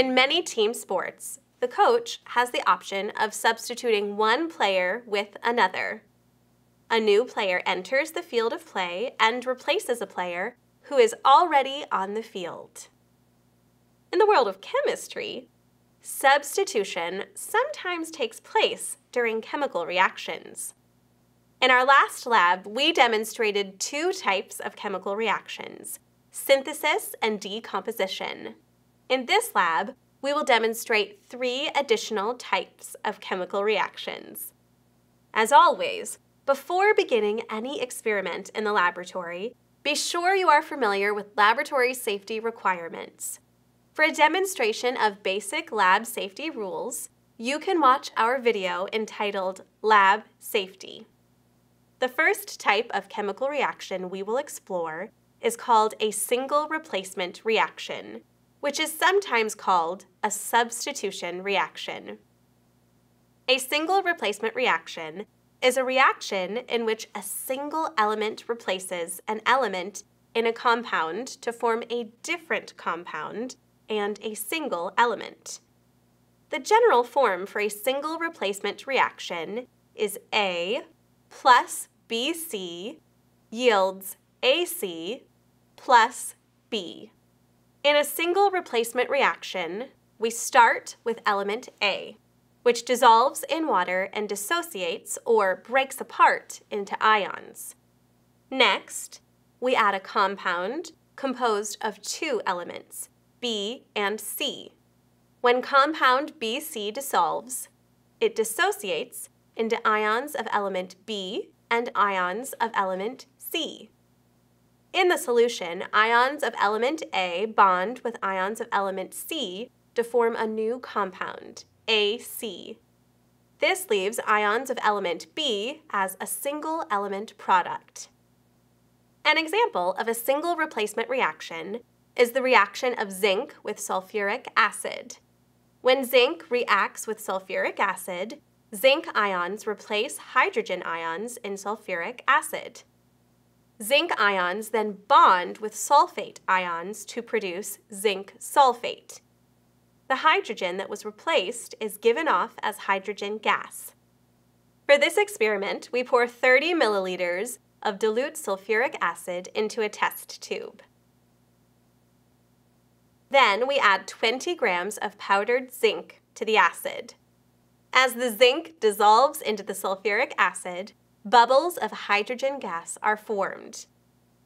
In many team sports, the coach has the option of substituting one player with another. A new player enters the field of play and replaces a player who is already on the field. In the world of chemistry, substitution sometimes takes place during chemical reactions. In our last lab, we demonstrated two types of chemical reactions, synthesis and decomposition. In this lab, we will demonstrate three additional types of chemical reactions. As always, before beginning any experiment in the laboratory, be sure you are familiar with laboratory safety requirements. For a demonstration of basic lab safety rules, you can watch our video entitled Lab Safety. The first type of chemical reaction we will explore is called a single replacement reaction, which is sometimes called a substitution reaction. A single replacement reaction is a reaction in which a single element replaces an element in a compound to form a different compound and a single element. The general form for a single replacement reaction is A plus BC yields AC plus B. In a single replacement reaction, we start with element A which dissolves in water and dissociates or breaks apart into ions. Next, we add a compound composed of two elements, B and C. When compound BC dissolves, it dissociates into ions of element B and ions of element C. In the solution, ions of element A bond with ions of element C to form a new compound, AC. This leaves ions of element B as a single element product. An example of a single replacement reaction is the reaction of zinc with sulfuric acid. When zinc reacts with sulfuric acid, zinc ions replace hydrogen ions in sulfuric acid. Zinc ions then bond with sulfate ions to produce zinc sulfate the hydrogen that was replaced is given off as hydrogen gas. For this experiment, we pour 30 milliliters of dilute sulfuric acid into a test tube. Then we add 20 grams of powdered zinc to the acid. As the zinc dissolves into the sulfuric acid, bubbles of hydrogen gas are formed.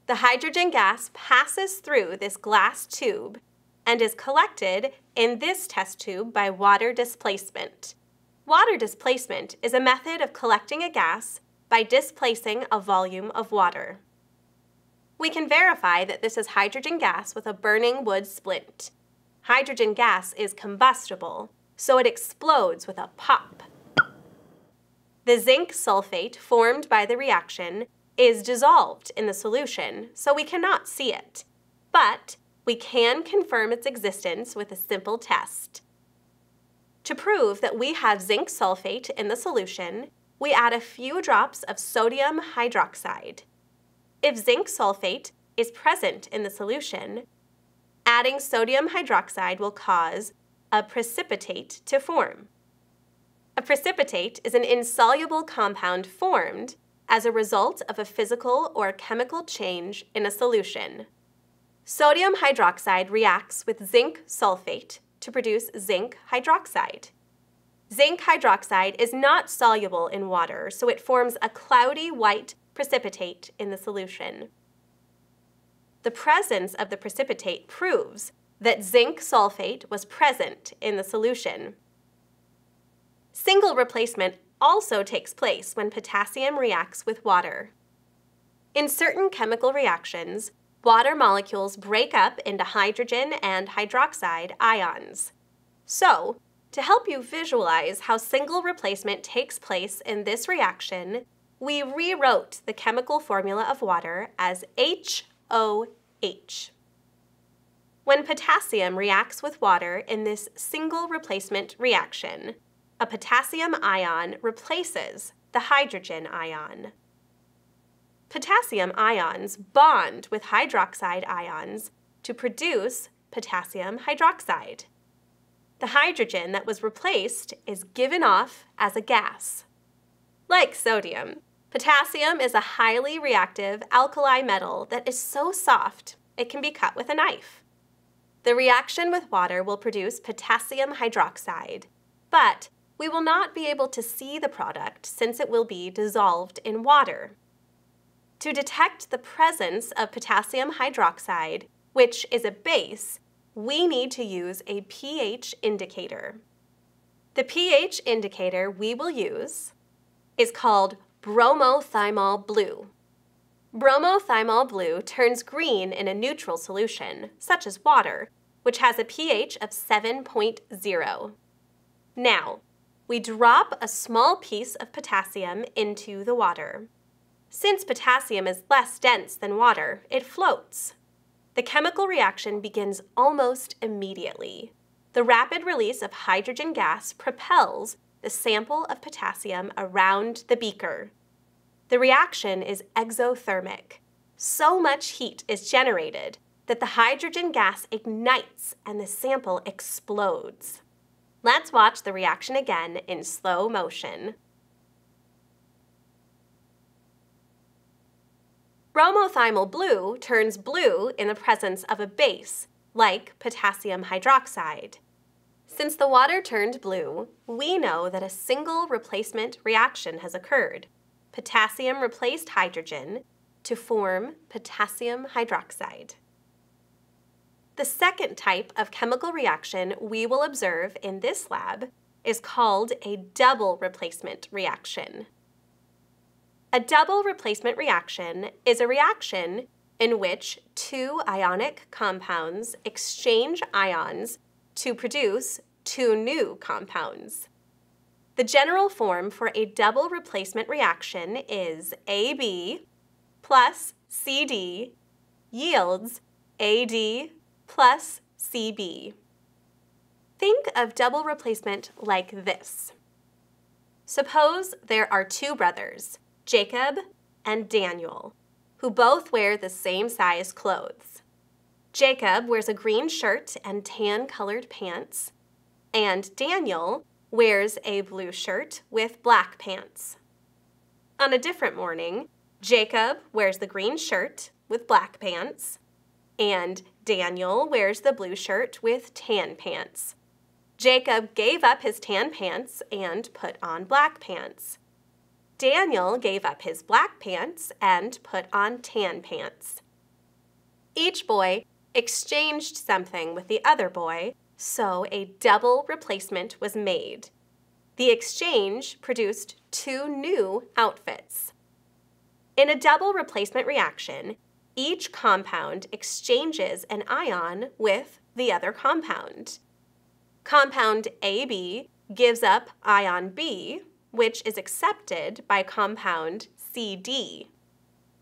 The hydrogen gas passes through this glass tube and is collected in this test tube by water displacement. Water displacement is a method of collecting a gas by displacing a volume of water. We can verify that this is hydrogen gas with a burning wood splint. Hydrogen gas is combustible, so it explodes with a pop. The zinc sulfate formed by the reaction is dissolved in the solution, so we cannot see it. But we can confirm its existence with a simple test. To prove that we have zinc sulfate in the solution, we add a few drops of sodium hydroxide. If zinc sulfate is present in the solution, adding sodium hydroxide will cause a precipitate to form. A precipitate is an insoluble compound formed as a result of a physical or chemical change in a solution. Sodium hydroxide reacts with zinc sulfate to produce zinc hydroxide. Zinc hydroxide is not soluble in water, so it forms a cloudy white precipitate in the solution. The presence of the precipitate proves that zinc sulfate was present in the solution. Single replacement also takes place when potassium reacts with water. In certain chemical reactions, water molecules break up into hydrogen and hydroxide ions. So, to help you visualize how single replacement takes place in this reaction, we rewrote the chemical formula of water as HOH. When potassium reacts with water in this single replacement reaction, a potassium ion replaces the hydrogen ion potassium ions bond with hydroxide ions to produce potassium hydroxide. the hydrogen that was replaced is given off as a gas. Like sodium, potassium is a highly reactive alkali metal that is so soft it can be cut with a knife. The reaction with water will produce potassium hydroxide, but we will not be able to see the product since it will be dissolved in water. To detect the presence of potassium hydroxide, which is a base, we need to use a pH indicator. The pH indicator we will use is called bromothymol blue. Bromothymol blue turns green in a neutral solution, such as water, which has a pH of 7.0. Now, we drop a small piece of potassium into the water. Since potassium is less dense than water, it floats. The chemical reaction begins almost immediately. The rapid release of hydrogen gas propels the sample of potassium around the beaker, the reaction is exothermic. So much heat is generated that the hydrogen gas ignites and the sample explodes. Let's watch the reaction again in slow motion. Bromothymol blue turns blue in the presence of a base, like potassium hydroxide. Since the water turned blue, we know that a single replacement reaction has occurred potassium replaced hydrogen to form potassium hydroxide. The second type of chemical reaction we will observe in this lab is called a double replacement reaction. A double replacement reaction is a reaction in which two ionic compounds exchange ions to produce two new compounds. The general form for a double replacement reaction is AB plus CD yields AD plus CB. Think of double replacement like this. Suppose there are two brothers, Jacob and Daniel, who both wear the same size clothes. Jacob wears a green shirt and tan colored pants, and Daniel wears a blue shirt with black pants. On a different morning, Jacob wears the green shirt with black pants, and Daniel wears the blue shirt with tan pants. Jacob gave up his tan pants and put on black pants. Daniel gave up his black pants and put on tan pants. Each boy exchanged something with the other boy so a double replacement was made. The exchange produced two new outfits. In a double replacement reaction, each compound exchanges an ion with the other compound. Compound AB gives up ion B, which is accepted by compound CD.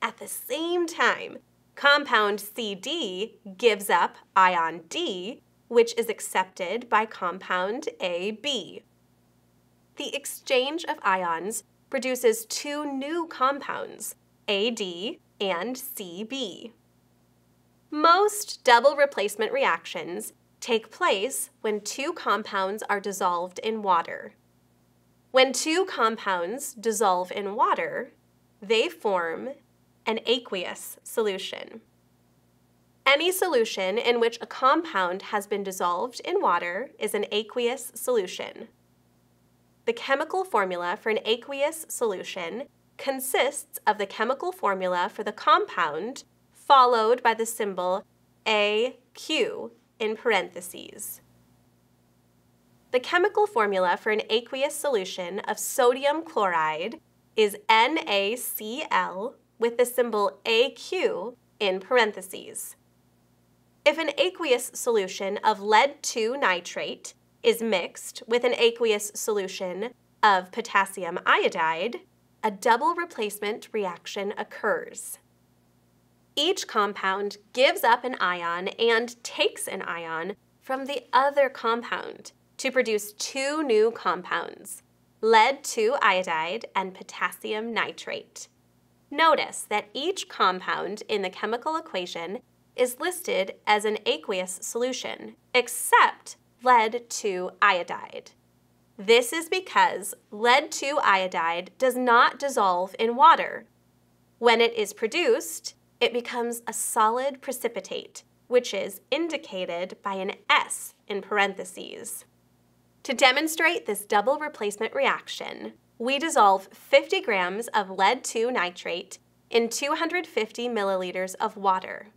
At the same time, compound CD gives up ion D, which is accepted by compound AB. The exchange of ions produces two new compounds, AD and CB. Most double replacement reactions take place when two compounds are dissolved in water. When two compounds dissolve in water, they form an aqueous solution. Any solution in which a compound has been dissolved in water is an aqueous solution. The chemical formula for an aqueous solution consists of the chemical formula for the compound followed by the symbol AQ in parentheses. The chemical formula for an aqueous solution of sodium chloride is NaCl with the symbol AQ in parentheses. If an aqueous solution of lead 2 nitrate is mixed with an aqueous solution of potassium iodide, a double replacement reaction occurs. Each compound gives up an ion and takes an ion from the other compound to produce two new compounds, lead 2 iodide and potassium nitrate. Notice that each compound in the chemical equation is listed as an aqueous solution, except lead 2 iodide. This is because lead 2 iodide does not dissolve in water. When it is produced, it becomes a solid precipitate, which is indicated by an S in parentheses. To demonstrate this double replacement reaction, we dissolve 50 grams of lead 2 nitrate in 250 milliliters of water.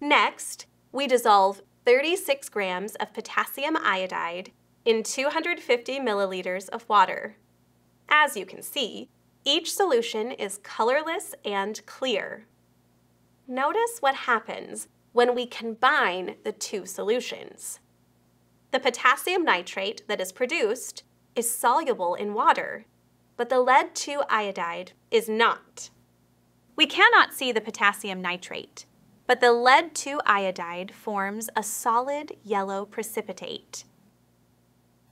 Next, we dissolve 36 grams of potassium iodide in 250 milliliters of water. As you can see, each solution is colorless and clear. Notice what happens when we combine the two solutions. The potassium nitrate that is produced is soluble in water, but the lead 2 iodide is not. We cannot see the potassium nitrate, but the lead 2 iodide forms a solid yellow precipitate.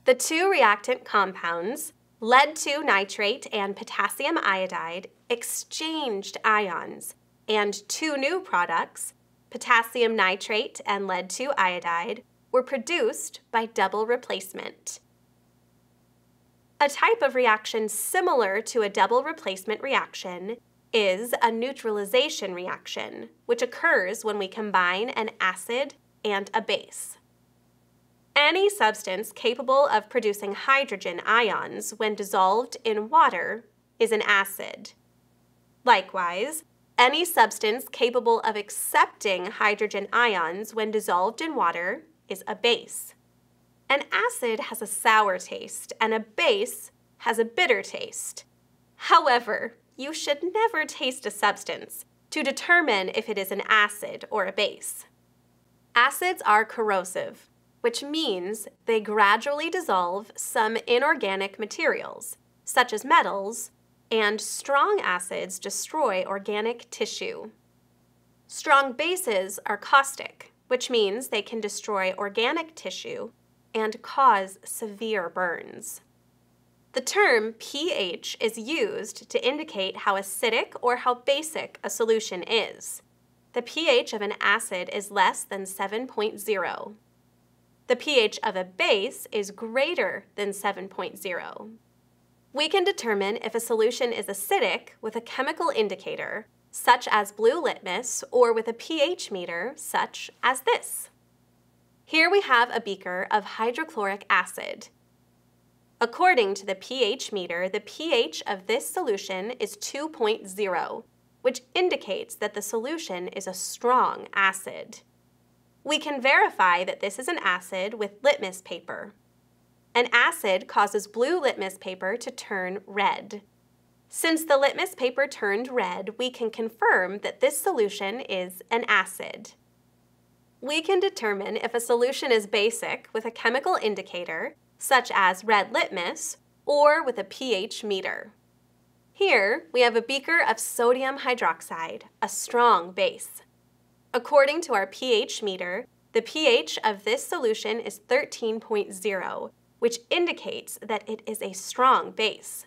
The two reactant compounds, lead 2 nitrate and potassium iodide, exchanged ions, and two new products, potassium nitrate and lead 2 iodide, were produced by double replacement. A type of reaction similar to a double replacement reaction is a neutralization reaction, which occurs when we combine an acid and a base. Any substance capable of producing hydrogen ions when dissolved in water is an acid. Likewise, any substance capable of accepting hydrogen ions when dissolved in water is a base. An acid has a sour taste, and a base has a bitter taste. However, you should never taste a substance to determine if it is an acid or a base. Acids are corrosive, which means they gradually dissolve some inorganic materials, such as metals, and strong acids destroy organic tissue. Strong bases are caustic, which means they can destroy organic tissue and cause severe burns. The term pH is used to indicate how acidic or how basic a solution is. The pH of an acid is less than 7.0. The pH of a base is greater than 7.0. We can determine if a solution is acidic with a chemical indicator, such as blue litmus, or with a pH meter, such as this. Here we have a beaker of hydrochloric acid. According to the pH meter, the pH of this solution is 2.0, which indicates that the solution is a strong acid. We can verify that this is an acid with litmus paper. An acid causes blue litmus paper to turn red. Since the litmus paper turned red, we can confirm that this solution is an acid. We can determine if a solution is basic with a chemical indicator, such as red litmus, or with a pH meter. Here, we have a beaker of sodium hydroxide, a strong base. According to our pH meter, the pH of this solution is 13.0, which indicates that it is a strong base.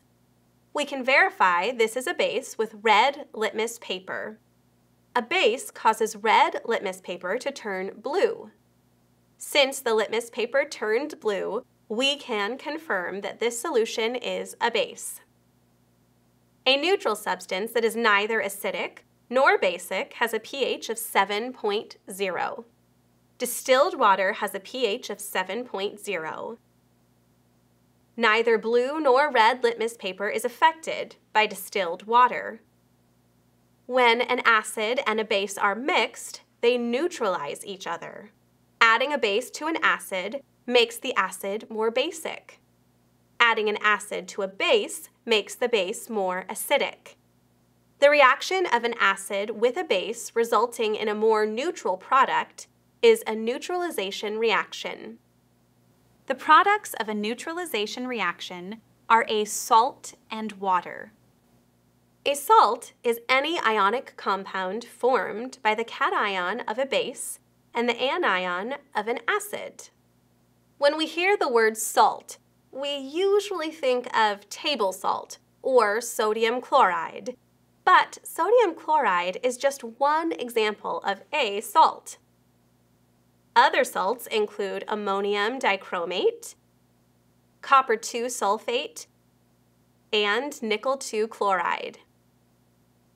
We can verify this is a base with red litmus paper. A base causes red litmus paper to turn blue. Since the litmus paper turned blue, we can confirm that this solution is a base. A neutral substance that is neither acidic nor basic has a pH of 7.0. Distilled water has a pH of 7.0. Neither blue nor red litmus paper is affected by distilled water. When an acid and a base are mixed, they neutralize each other. Adding a base to an acid makes the acid more basic. Adding an acid to a base makes the base more acidic. The reaction of an acid with a base resulting in a more neutral product is a neutralization reaction. The products of a neutralization reaction are a salt and water. A salt is any ionic compound formed by the cation of a base and the anion of an acid. When we hear the word salt, we usually think of table salt or sodium chloride. But sodium chloride is just one example of a salt. Other salts include ammonium dichromate, copper 2 sulfate, and nickel 2 chloride.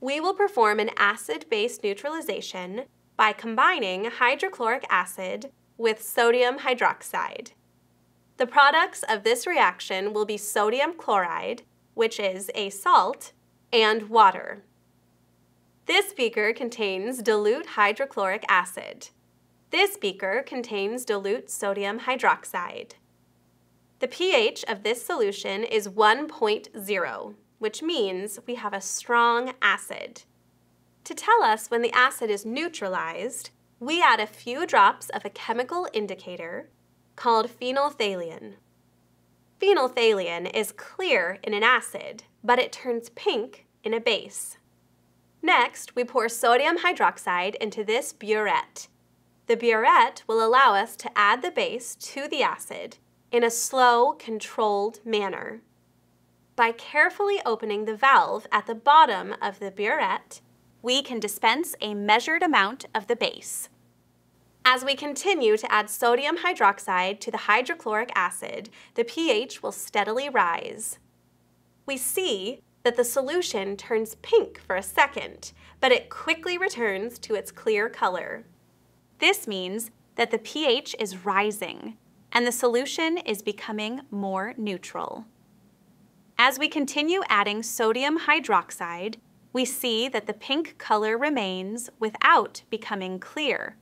We will perform an acid-base neutralization by combining hydrochloric acid with sodium hydroxide. The products of this reaction will be sodium chloride, which is a salt, and water. This beaker contains dilute hydrochloric acid. This beaker contains dilute sodium hydroxide. The pH of this solution is 1.0, which means we have a strong acid. To tell us when the acid is neutralized, we add a few drops of a chemical indicator called phenolphthalein. Phenolphthalein is clear in an acid, but it turns pink in a base. Next, we pour sodium hydroxide into this burette. The burette will allow us to add the base to the acid in a slow, controlled manner. By carefully opening the valve at the bottom of the burette, we can dispense a measured amount of the base. As we continue to add sodium hydroxide to the hydrochloric acid, the pH will steadily rise. We see that the solution turns pink for a second, but it quickly returns to its clear color. This means that the pH is rising and the solution is becoming more neutral. As we continue adding sodium hydroxide, we see that the pink color remains without becoming clear.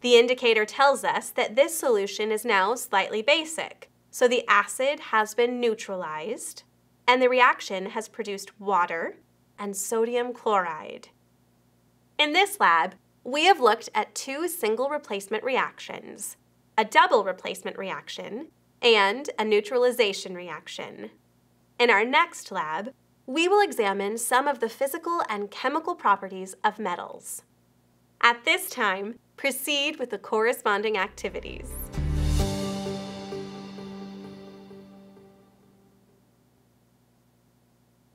The indicator tells us that this solution is now slightly basic, so the acid has been neutralized, and the reaction has produced water and sodium chloride. In this lab, we have looked at two single replacement reactions, a double replacement reaction, and a neutralization reaction. In our next lab, we will examine some of the physical and chemical properties of metals. At this time, proceed with the corresponding activities.